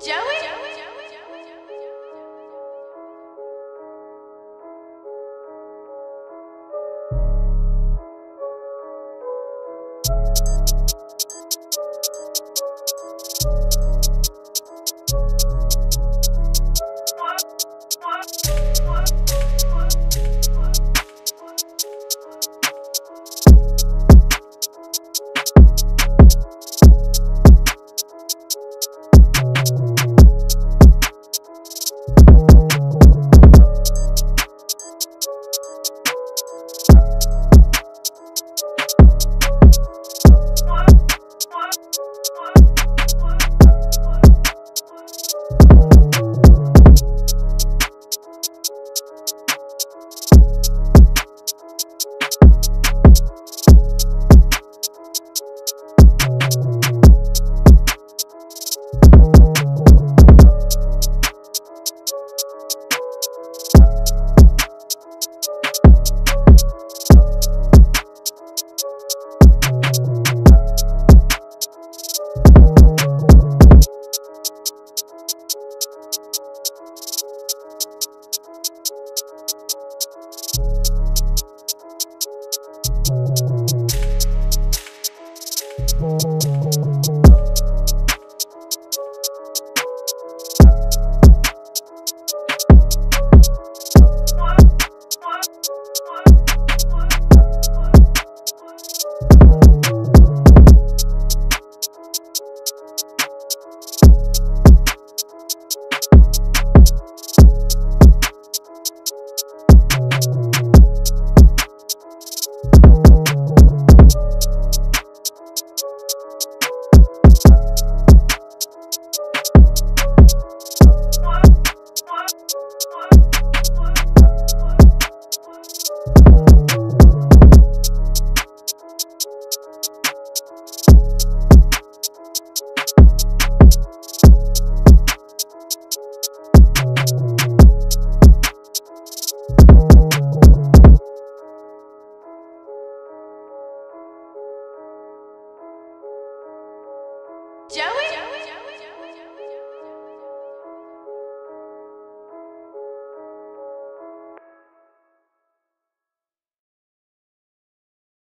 Joey! Joey